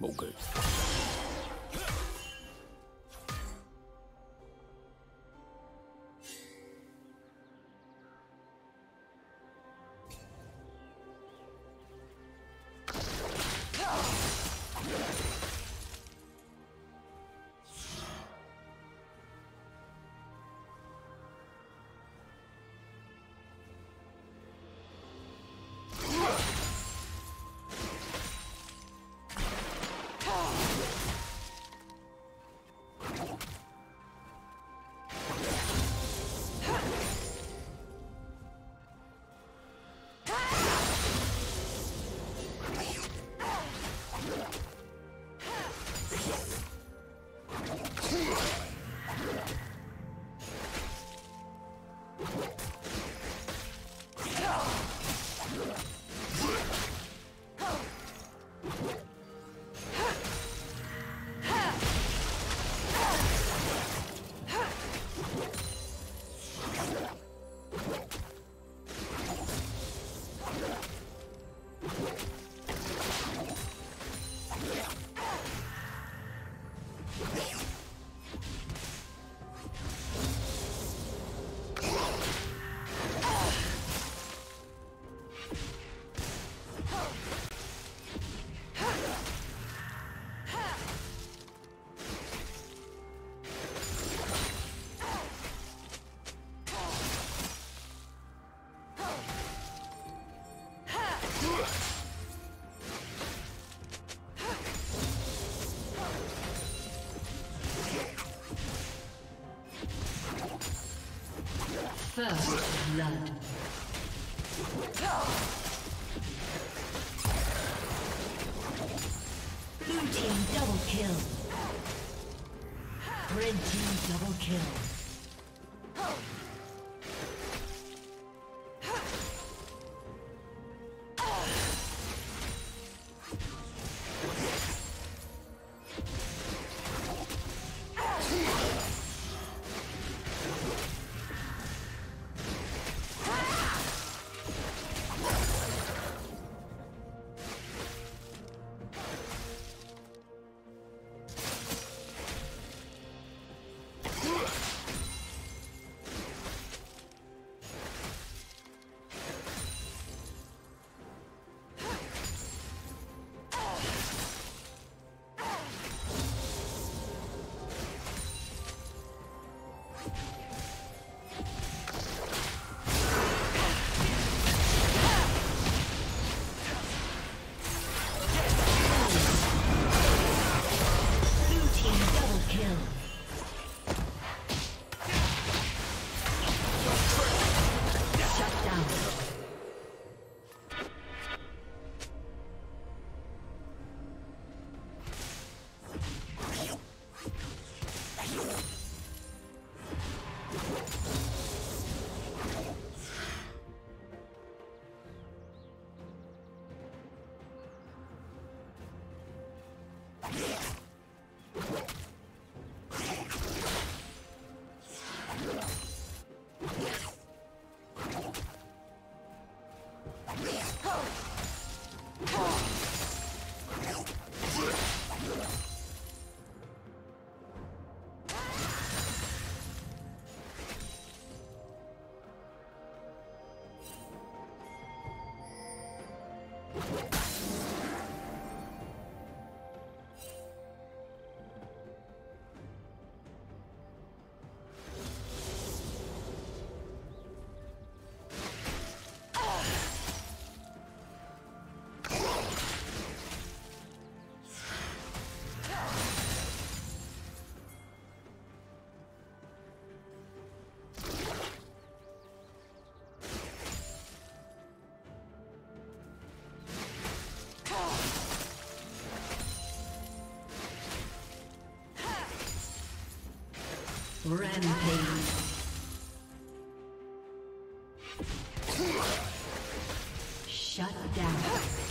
Okay. First Rampage. Shut down.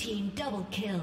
Team double kill.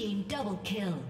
Team double kill.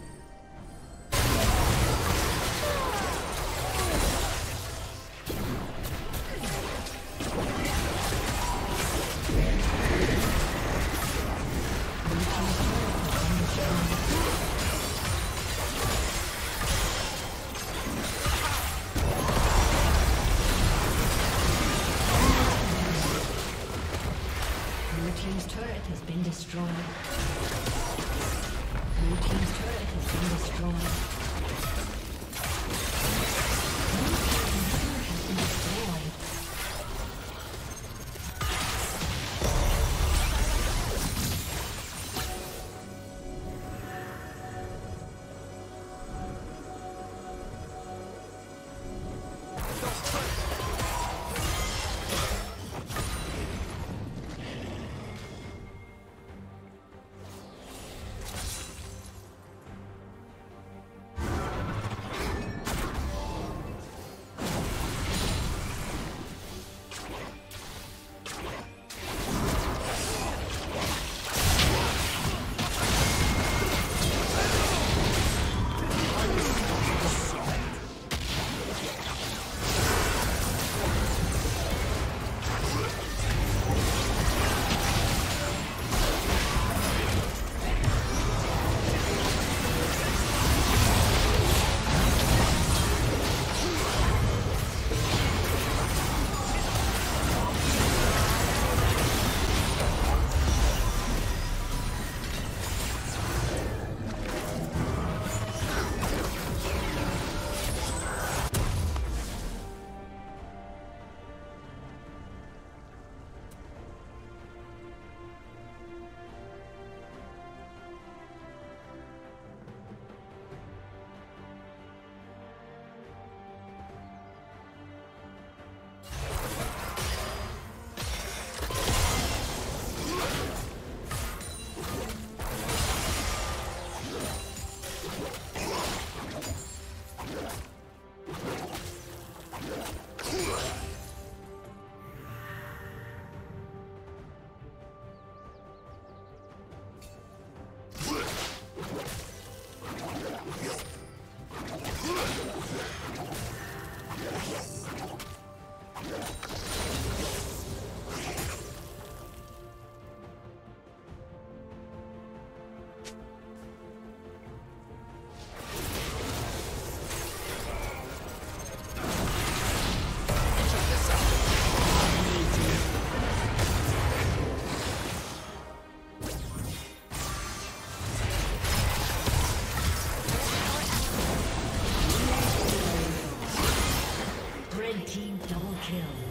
Kill.